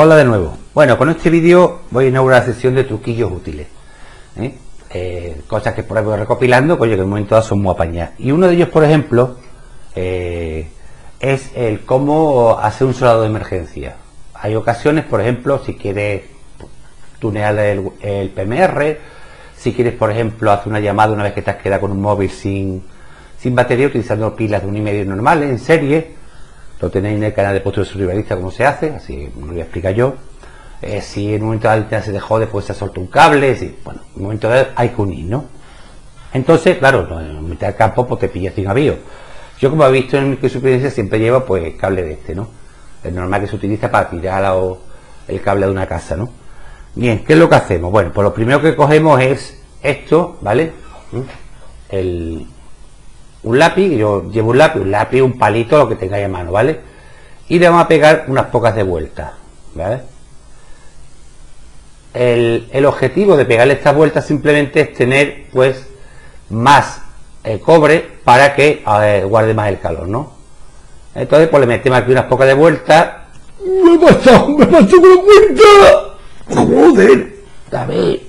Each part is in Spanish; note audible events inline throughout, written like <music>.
Hola de nuevo. Bueno, con este vídeo voy a inaugurar la sesión de truquillos útiles. ¿eh? Eh, cosas que por ahí voy recopilando, coño, que en un momento son muy apañadas. Y uno de ellos, por ejemplo, eh, es el cómo hacer un soldado de emergencia. Hay ocasiones, por ejemplo, si quieres tunear el, el PMR, si quieres, por ejemplo, hacer una llamada una vez que te has quedado con un móvil sin, sin batería, utilizando pilas de un y medio normales en serie, lo tenéis en el canal de Postura Survivalista cómo se hace, así lo voy a explicar yo. Eh, si en un momento dado se dejó después se soltado un cable, si, bueno, en un momento dado hay que unir, ¿no? Entonces, claro, en mitad del campo pues te pilla sin avío. Yo como he visto en mi supervivencia siempre llevo pues cable de este, ¿no? Es normal que se utiliza para tirar el cable de una casa, ¿no? Bien, ¿qué es lo que hacemos? Bueno, pues lo primero que cogemos es esto, ¿vale? El, un lápiz, yo llevo un lápiz, un lápiz, un palito, lo que tengáis en mano, ¿vale? Y le vamos a pegar unas pocas de vueltas, ¿vale? El, objetivo de pegarle estas vueltas simplemente es tener, pues, más eh, cobre para que guarde más el calor, ¿no? Entonces, pues le metemos aquí unas pocas de vueltas. ¡Me he pasado! ¡Me he pasado con la vuelta! ¡Joder! David.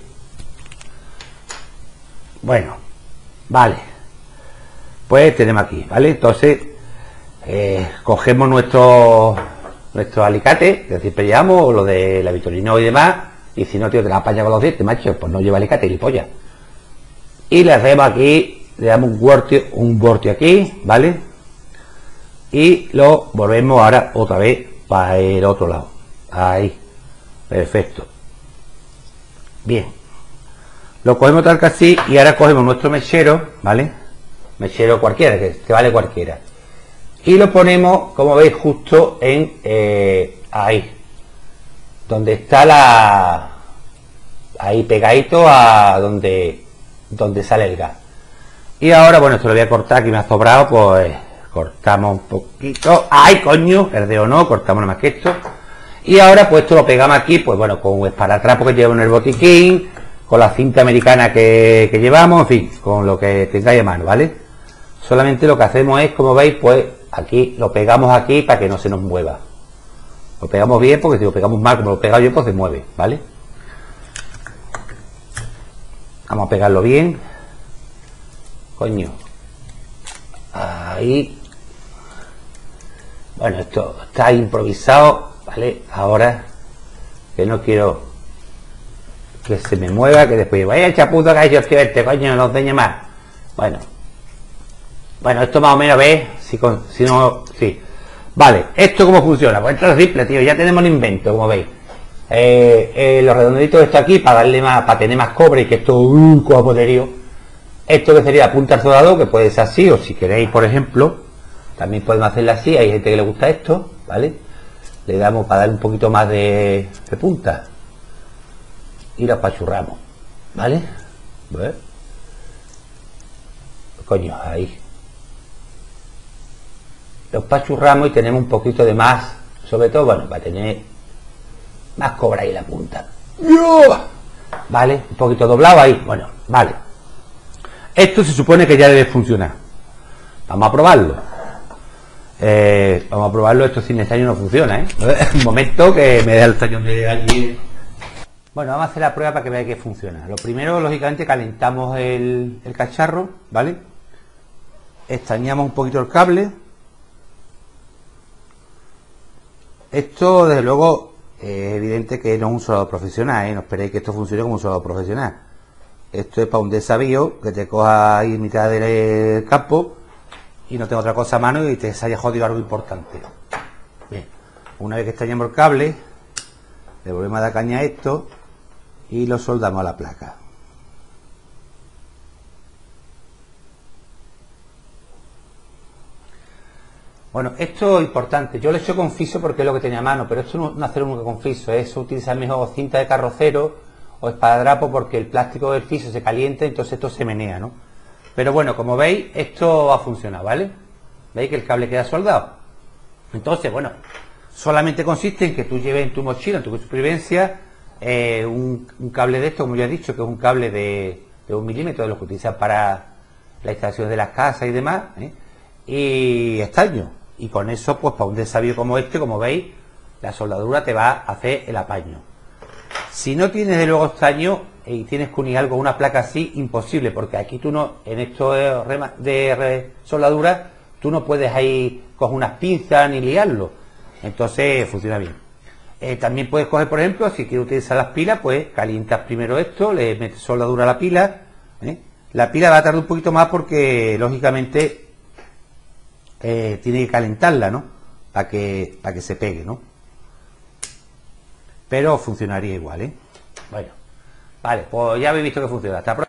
Bueno, vale pues tenemos aquí, ¿vale? Entonces, eh, cogemos nuestro nuestro alicate, que siempre llevamos, o lo de la vitorino y demás, y si no, tío, te la apaña con los dientes, macho, pues no lleva alicate y polla. Y le hacemos aquí, le damos un vuelto, un vuelto aquí, ¿vale? Y lo volvemos ahora otra vez para el otro lado. Ahí. Perfecto. Bien. Lo cogemos tal que así y ahora cogemos nuestro mechero, ¿vale? Mechero cualquiera, que, te vale cualquiera. Y lo ponemos, como veis, justo en eh, ahí, donde está la, ahí pegadito a donde, donde sale el gas. Y ahora, bueno, esto lo voy a cortar, aquí me ha sobrado, pues cortamos un poquito. ¡Ay, coño! El no, cortamos nada más que esto. Y ahora, pues esto lo pegamos aquí, pues bueno, con un esparatrapo que llevo en el botiquín, con la cinta americana que, que llevamos, en fin, con lo que tengáis en mano, ¿vale? Solamente lo que hacemos es, como veis, pues aquí lo pegamos aquí para que no se nos mueva. Lo pegamos bien porque si lo pegamos mal, como lo he pegado yo, pues se mueve, ¿vale? Vamos a pegarlo bien. Coño. Ahí. Bueno, esto está improvisado, ¿vale? Ahora que no quiero que se me mueva, que después vaya chaputo que ha hecho este coño, no os más. Bueno, bueno, esto más o menos ve si, con, si no, sí. Vale, ¿esto cómo funciona? Pues esto es simple, tío, ya tenemos el invento, como veis. Eh, eh, los redondelitos esto aquí para darle más, para tener más cobre y que esto uh, como. Esto que sería punta al soldado, que puede ser así, o si queréis, por ejemplo, también podemos hacerlo así, hay gente que le gusta esto, ¿vale? Le damos para dar un poquito más de, punta. Y lo apachurramos, ¿vale? Coño, ahí los pachurramos y tenemos un poquito de más, sobre todo, bueno, para tener más cobra ahí la punta. ¿Vale? Un poquito doblado ahí, bueno, vale. Esto se supone que ya debe funcionar. Vamos a probarlo. Eh, vamos a probarlo, esto sin estaño no funciona, ¿eh? <laughs> Un momento que me da el estaño de allí. Bueno, vamos a hacer la prueba para que veáis que funciona. Lo primero, lógicamente, calentamos el, el cacharro, ¿vale? Estañamos un poquito el cable, Esto, desde luego, es evidente que no es un soldado profesional, ¿eh? no esperéis que esto funcione como un soldado profesional. Esto es para un desavío que te coja ahí en mitad del campo y no tengo otra cosa a mano y te haya jodido algo importante. Bien, una vez que estañamos el cable, le volvemos a dar caña a esto y lo soldamos a la placa. Bueno, esto es importante. Yo lo he hecho con fiso porque es lo que tenía a mano, pero esto no, no hacerlo con fiso, es utilizar mejor cinta de carrocero o espadadrapo porque el plástico del fiso se calienta, entonces esto se menea, ¿no? Pero bueno, como veis, esto va a funcionar, ¿vale? ¿Veis que el cable queda soldado? Entonces, bueno, solamente consiste en que tú lleves en tu mochila, en tu supervivencia, eh, un, cable de esto, como ya he dicho, que es un cable de, un milímetro, de los que utilizan para la instalación de las casas y demás, ¿eh? y estaño. Y con eso, pues para un desafío como este, como veis, la soldadura te va a hacer el apaño. Si no tienes de luego estaño y tienes que unir algo, una placa así, imposible, porque aquí tú no, en esto de soldadura, tú no puedes ahí coger unas pinzas ni liarlo. Entonces funciona bien. Eh, también puedes coger, por ejemplo, si quieres utilizar las pilas, pues calientas primero esto, le metes soldadura a la pila. ¿eh? La pila va a tardar un poquito más porque, lógicamente, eh, tiene que calentarla, ¿no? Para que, para que se pegue, ¿no? Pero funcionaría igual, ¿eh? Bueno, vale, pues ya habéis visto que funciona. Hasta